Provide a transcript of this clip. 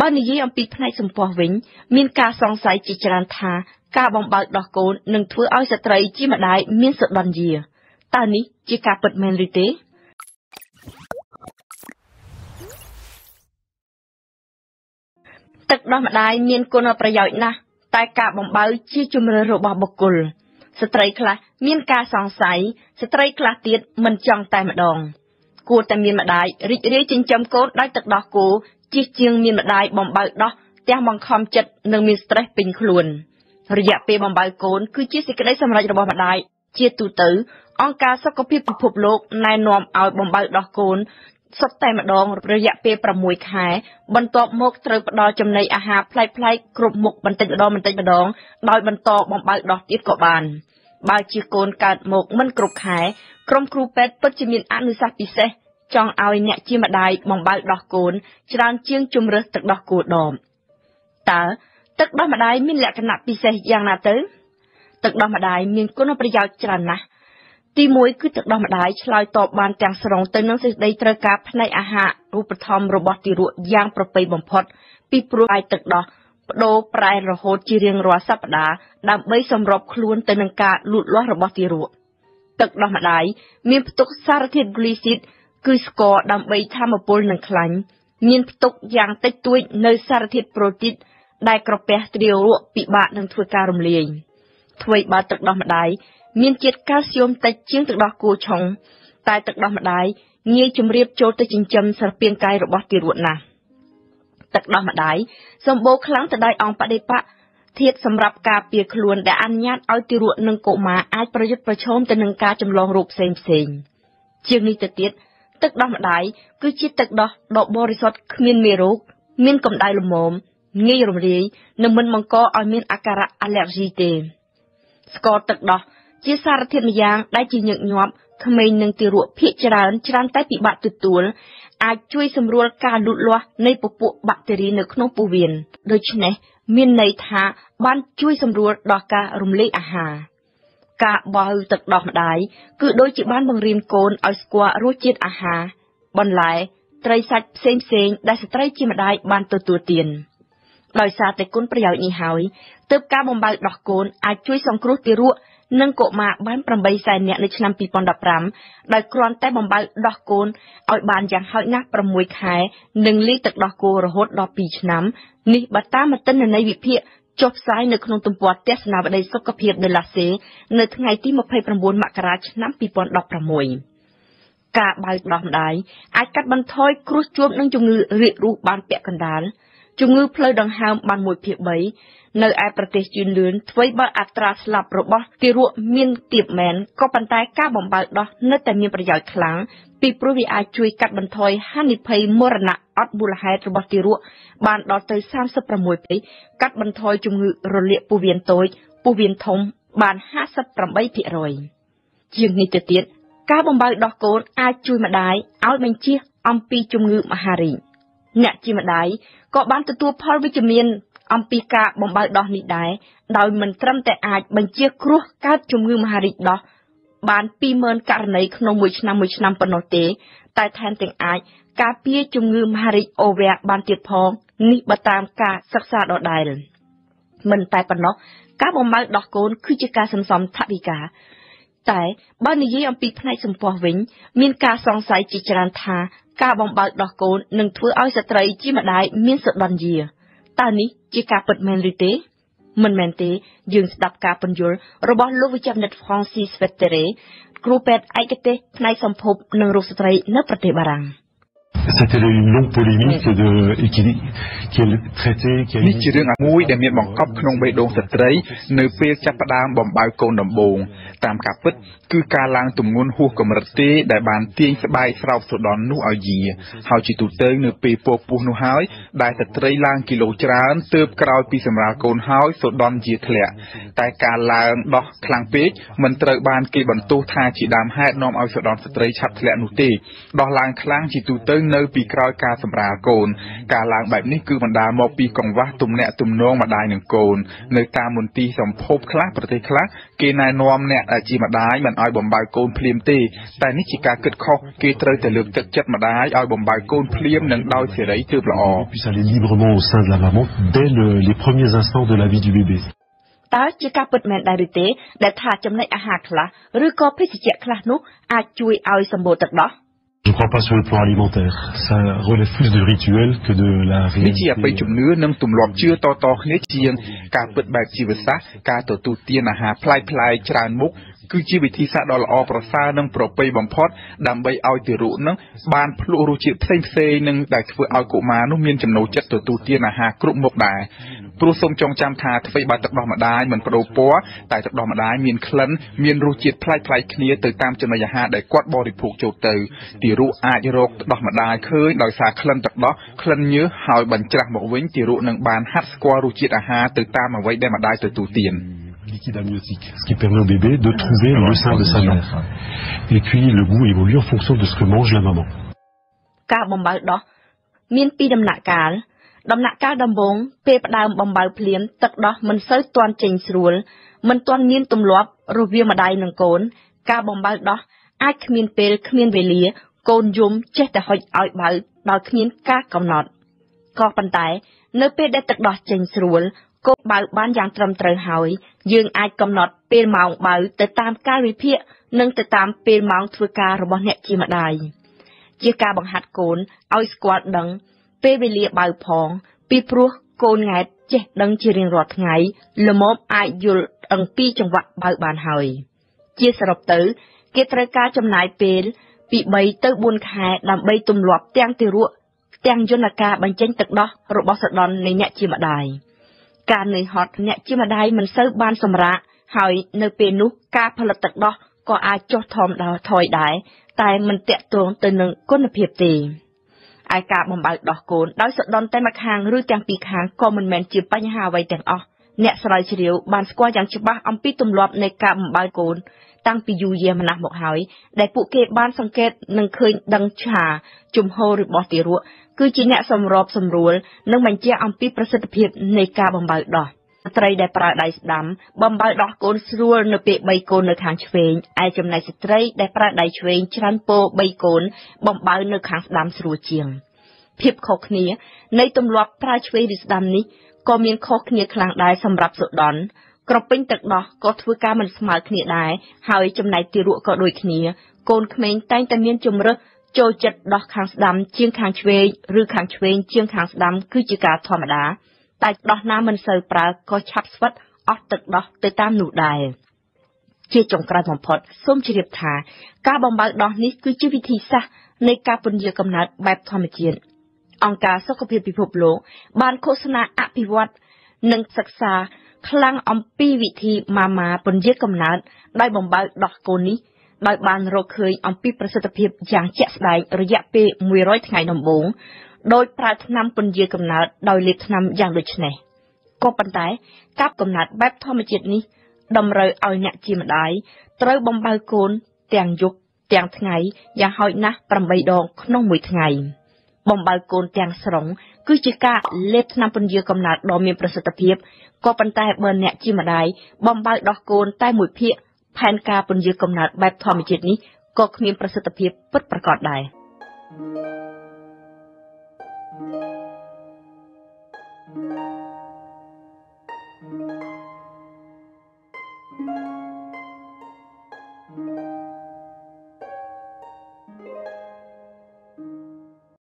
បើនិយាយអំពីផ្នែកសម្ផស្សវិញ មានការសង្ស័យជាច្រើនថាការបំបើកដោះកូននឹងធ្វើឲ្យស្ត្រីជាម្ដាយមានសដន្យាតើនេះជាការពិតមែនឬទេទឹកដោះម្ដាយមានគុណប្រយោជន៍ណាស់តែការបំបើជាជំរឿរបស់បុគ្គល ស្ត្រីខ្លះមានការសង្ស័យស្ត្រីខ្លះទៀតមិនចង់តែម្ដង គួរតែមានម្ដាយរីករាយចិញ្ចឹមកូនដោយទឹកដោះគោ ជិះជាងមានម្ដាយបំបើដោះទាំងបង្ខំចិត្តនិងមានស្ត្រេសពេញខ្លួន រយៈពេលបំបើកូនគឺជាសេចក្តីសម្រេចរបស់ម្ដាយជាទូទៅ អង្គការសុខភាពពិភពលោកណែនាំឲ្យបំបើដោះកូនសុទ្ធតែម្ដងរយៈពេល6ខែ បន្ទាប់មកត្រូវផ្ដល់ចំណីអាហារប្លែកៗគ្រប់មុខបន្តិចម្ដងបន្តិចម្ដង ដោយបន្តបំបើដោះទៀតក៏បានបើជាកូនកើតមកមិនគ្រប់ខែក្រុមគ្រូពេទ្យពិតជាមានអនុសាសន៍ពិសេស ចង់ឲ្យអ្នកជាម្ដាយបំបើដោះកូន ច្រើនជាងជំរើសទឹកដោះគោដមតើទឹកដោះម្ដាយមានលក្ខណៈពិសេសយ៉ាងណាទៅ ទឹកដោះម្ដាយមានគុណប្រយោជន៍ច្រើនណាស់ទី1គឺទឹកដោះម្ដាយឆ្លើយតបបានទាំងស្រុងទៅនឹងសេចក្តីត្រូវការផ្នែកអាហាររូបធម្មរបស់ទារកយ៉ាងប្រពៃបំផុត ពីព្រោះអាយទឹកដោះបដូរប្រែរហូតជារៀងរាល់សប្តាហ៍ដើម្បីសម្របខ្លួនទៅនឹងការលូតលាស់របស់ទារកទឹកដោះម្ដាយមានផ្ទុកសារធាតុហ្គ្លីស៊ីតគឺស្ករដើម្បីធម្មពលនិងខ្លាញ់មានផ្ទុកយ៉ាងតិចតួចនៅសារធាតុប្រូទីនដែលក្រពះទ្រាវរក់ពិបាកនឹងធ្វើការរំលាយធ្វើឲ្យបើទឹកដោះម្ដាយមានជាតិកាល់ស្យូមតិចជាងទឹកដោះគោឆុងតែទឹកដោះម្ដាយងាយជម្រាបចូលទៅចិញ្ចឹមស្រពាងកាយរបស់ទារកណាស់ទឹកដោះម្ដាយសម្បូរខ្លាំងទៅដោយអង្គបដិបៈធាតសម្រាប់ការពារខ្លួនដែលអនុញ្ញាតឲ្យទារកនិងកុមារអាចប្រយុទ្ធប្រឈមទៅនឹងការចម្លងរោគផ្សេងផ្សេងជាងនេះទៅទៀត ទឹកដោះម្ដាយគឺជាទឹកដោះដ៏បរិសុទ្ធគ្មានមេរោគមានកម្ដៅល្មមងាយរំលាយនិងមិនបង្កឲ្យមានអាការៈអាឡែហ្ស៊ីទេស្ករទឹកដោះជាសារធាតុម្យ៉ាងដែលជាញឹកញាប់ក្មេងនិងទារកភាគច្រើនច្រើនតែពិបាកទទួលអាចជួយសម្រួលការលូតលាស់នៃពពួកបាក់តេរីនៅក្នុងពោះវៀនដូច្នេះមានន័យថាបានជួយសម្រួលដល់ការរំលាយអាហារ ការបៅទឹកដោះម្ដាយគឺដូចជាបានបង្រៀនកូនឲ្យស្គាល់រសជាតិអាហារបន្លែត្រីសាច់ផ្សេងផ្សេងដែលស្ត្រីជាម្ដាយបានទទួលទានដោយសារតែគុណប្រយោជន៍នេះហើយទើបការបំបៅដោះកូនអាចជួយសង្គ្រោះទារកនិងកុមារបាន8សែននាក់នៅឆ្នាំ2015ដោយគ្រាន់តែបំបៅដោះកូនឲ្យបានយ៉ាងហោចណាស់6ខែនិងលាយទឹកដោះគោរហូតដល់2ឆ្នាំនេះបើតាមមតិនន័យវិភាគ ចុះផ្សាយនៅក្នុងទំព័រទស្សនាវដ្តីសុខភាព de la C នៅថ្ងៃទី29មករាឆ្នាំ2016ការបើកដោះម្ដាយអាចកាត់បន្ថយគ្រោះជួបនឹងជំងឺរាករូសបានពាក់កណ្ដាល ជំងឺផ្លូវដង្ហើមបាន1ភាគ3នៅឯប្រទេសជឿនលឿនធ្វើបើអត្រាស្លាប់របស់ទារកមានទាបមែនក៏ប៉ុន្តែការបំបើកដោះនៅតែមានប្រយោជន៍ខ្លាំងពីព្រោះវាអាចជួយកាត់បន្ថយហានិភ័យមរណៈអត់មូលហេតុរបស់ទារកបានដល់ទៅ36ពេកាត់បន្ថយជំងឺរលាកពោះវៀនតូចពោះវៀនធំបាន58%ជាងនេះទៅទៀតការបំបើកដោះកូនអាចជួយម្ដាយឲ្យបញ្ជៀសអំពីជំងឺមហារីកអ្នកជាម្ដាយ ក៏បានទទួលផលវិជ្ជមានអំពីការបំបៅដោះនេះដែរដោយមិនត្រឹមតែអាចបញ្ជាគ្រោះកើតជំងឺមហារីកដោះបាន20000ករណីក្នុងមួយឆ្នាំមួយឆ្នាំប៉ុណ្ណោះទេ តែថែមទាំងអាចការពារជំងឺមហារីកអូវែបានទៀតផងនេះបើតាមការសិក្សាដដែលមិនតែប៉ុណ្ណោះការបំបៅដោះកូនគឺជាការសន្សំថវិកា តែបើនិយាយអំពីផ្នែកសម្ផស្សវិញ មានការសង្ស័យជាច្រើនថាការបំបើកដោះកូននឹងធ្វើឲ្យស្ត្រីជាម្ដាយមានសដន្យាតើនេះជាការពិតមែនឬទេមិនមែនទេ យើងស្ដាប់ការពន្យល់របស់លោកវិជ្ជបណ្ឌិត Francis Vettere គ្រូពេទ្យឯកទេសផ្នែកសម្ភពនិងរោគស្ត្រីនៅប្រទេសបារាំង។ C'était une longue polémique de, et qui, qui est traité qui a នេះជារឿងមួយដែលមានបង្កប់ក្នុងបេះដូងស្ត្រីនៅពេលចាប់ផ្ដើមបំបៅកូនដំបូងតាមការពិតគឺការឡើងទម្ងន់ហួសកម្រិតទេដែលបានទាញស្បែកស្រោបសូដននោះឲ្យយាហើយជាទូទៅនៅពេលពពោះនោះហើយដែលស្ត្រីឡើងគីឡូច្រើនទើបក្រោយពីសម្រាលកូនហើយសូដនយាធ្លាក់តែការឡើងដោះខ្លាំងពេកមិនត្រូវបានគេបន្ទោសថាជាដើមហេតុនាំឲ្យសូដនស្ត្រីឆាប់ធ្លាក់នោះទេដោះឡើងខ្លាំងជាទូទៅនៅនៅពីក្រោយការសម្រាលកូន ការឡើងបែបនេះគឺបណ្ដាលមកពីកង្វះទំនាក់ទំនងម្ដាយនិងកូន នៅតាមមន្ទីរសម្ភពខ្លះប្រទេសខ្លះគេណែនាំអ្នកជាម្ដាយមិនឲ្យបំបើកូនភ្លាមទេ តែនេះជាការគិតខុសគេត្រូវតែលើកទឹកចិត្តម្ដាយឲ្យបំបើកូនភ្លាមនិងដោយសេរីទើបល្អ puisse aller librement au sein de la maman dès le, les premiers instants de la vie du bébé តើជាការពិតមែនដែរឬទេ ដែលថាចំណីអាហារខ្លះឬក៏ភេសជ្ជៈខ្លះនោះអាចជួយឲ្យសម្បូរទឹកដោះ Je ne crois pas sur le plan alimentaire. Ça relève plus de rituel que de la នេះជាអបិយ réalité. ជំនឿនិងទម្លាប់ជឿតៗគ្នាជាងការពិតបែបជីវសាស្ត្រការទទួលទានអាហារប្លែកៗច្រើនមុខគឺជាវិធីសាស្ត្រដ៏ល្អប្រសើរនិងប្រពៃបំផុតដើម្បីឲ្យទារកនឹងបានភ្លក់រសជាតិផ្សេងផ្សេងៗនិងដែលធ្វើឲ្យកុមារនោះមានចំណូលចិត្តទទួលទានអាហារគ្រប់មុខដែរ ព្រោះសូមចងចាំថាអ្វីបើទឹកដោះម្ដាយមិនបដូរពណ៌តែទឹកដោះម្ដាយមានក្លិនមានរសជាតិប្លែកៗគ្នាទៅតាមចំណីអាហារដែលគាត់បរិភោគចូលទៅទារកអាចរកទឹកដោះម្ដាយឃើញដោយសារក្លិនទឹកដោះក្លិនញើសហើយបញ្ច្រាស់មកវិញទារកនឹងបានហាត់ស្គាល់រសជាតិអាហារទៅតាមអ្វីដែលម្ដាយទទួលទាន liquide amniotique, ce qui permet au bébé de trouver le sein de sa mère. Et puis le goût évolue en fonction de ce que mange la maman. ការបំបៅដោះមានពីរដំណាក់កាលដំណាក់កាលដំបូងពេលផ្ដើមបំបៅភ្លាមទឹកដោះមិនសូវទាន់ចេញស្រួលមិនទាន់មានទម្លាប់រវាងម្ដាយនិងកូន ការបំបៅដោះអាចគ្មានពេលគ្មានវេលា កូនយំចេះតែហុចឲ្យបៅដោយគ្មានការកំណត់ក៏ប៉ុន្តែ នៅពេលដែលទឹកដោះចេញស្រួលកូនបៅបានយ៉ាងត្រឹមត្រូវហើយយើងអាចកំណត់ពេលម៉ោងបៅទៅតាមកាលវិភាគនិងទៅតាមពេលម៉ោងធ្វើការរបស់អ្នកជាម្ដាយជាការបង្ហាត់កូនឲ្យស្គាល់ដឹង ពេលវេលាបៅផង ពីព្រោះកូនង៉ែតចេះដឹងជារៀងរាល់ថ្ងៃល្មមអាចយល់ដឹងពីចង្វាក់បៅបានហើយ ជាសរុបទៅ គេត្រូវការចំណាយពេលពី3ទៅ4ខែដើម្បីទម្លាប់ទាំងទារកទាំងយន្តការបញ្ចេញទឹកដោះរបស់សដន់នៃអ្នកជាម្ដាយការនឿយហត់អ្នកជាម្ដាយមិនសូវបានសម្រាកហើយនៅពេលនោះការផលិតទឹកដោះក៏អាចចុះថមដល់ថយដែរតែមិនតាក់ទងទៅនឹងគុណភាពទេ ឯការបំបៅដោះកូនដោយសដន់តែម្ខាងឬទាំងពីរខាងក៏មិនមែនជាបញ្ហាអ្វីទាំងអស់អ្នកស្រាវជ្រាវបានស្គាល់យ៉ាងច្បាស់អំពីទម្លាប់នៃការបំបៅកូនតាំងពីយូរយារណាស់មកហើយដែលពួកគេបានសង្កេតនិងឃើញដឹងថាជំហររបស់ទារកគឺជាអ្នកសម្របសម្រួលនិងបញ្ជាក់អំពីប្រសិទ្ធភាពនៃការបំបៅដោះ ស្ត្រីដែលប្រើដៃស្ដាំបំបៅដោះកូនស្រួលនៅពេល3កូននៅខាងឆ្វេងឯចំណែកស្ត្រីដែលប្រើដៃឆ្វេងច្រើនពោ3កូនបំបៅនៅខាងស្ដាំស្រួលជាងភាពខុសគ្នានៃទម្លាប់ប្រើឆ្វេងឬស្ដាំនេះក៏មានខុសគ្នាខ្លាំងដែរសម្រាប់សុដនក្រពេញទឹកដោះក៏ធ្វើការមិនស្មើគ្នាដែរហើយចំណែកទារកក៏ដូចគ្នា កូនក្មេងតែងតែមានជំរើសចូលចិត្តដោះខាងស្ដាំជាងខាងឆ្វេងឬខាងឆ្វេងជាងខាងស្ដាំគឺជាការធម្មតា តែដោះណាមិនសូវប្រើក៏ឆាប់ស្វិតអស់ទឹកដោះទៅតាមនោះដែរជាចុងក្រោយបំផុតសូមជម្រាបថា ការបំបៅដោះនេះគឺជាវិធីសាស្ត្រនៃការពន្យាកំណើតបែបធម្មជាតិអង្គការសុខភាពពិភពលោកបានឃោសនាអភិវឌ្ឍនិងសិក្សាខ្លាំងអំពីវិធីម៉ាម៉ាពន្យាកំណើតដោយបំបើកដោះកូននេះដោយបានរកឃើញអំពីប្រសិទ្ធភាពយ៉ាងជាក់ស្ដែងរយៈពេល100ថ្ងៃដំបូង ដោយប្រើថ្នាំពន្យាកំណើតដោយលេបថ្នាំយ៉ាងដូចនេះក៏ប៉ុន្តែការកំណើតបែបធម្មជាតិនេះតម្រូវឲ្យអ្នកជាម្ដាយត្រូវបំបើកូនទាំងយប់ទាំងថ្ងៃយ៉ាងហោចណាស់8ដងក្នុងមួយថ្ងៃបំបើកូនទាំងស្រុងគឺជាការលេបថ្នាំពន្យាកំណើតដ៏មានប្រសិទ្ធភាពក៏ប៉ុន្តែបើអ្នកជាម្ដាយបំបើដោះកូនតែមួយភាគផែនការពន្យាកំណើតបែបធម្មជាតិនេះក៏គ្មានប្រសិទ្ធភាពពិតប្រាកដដែរ thank you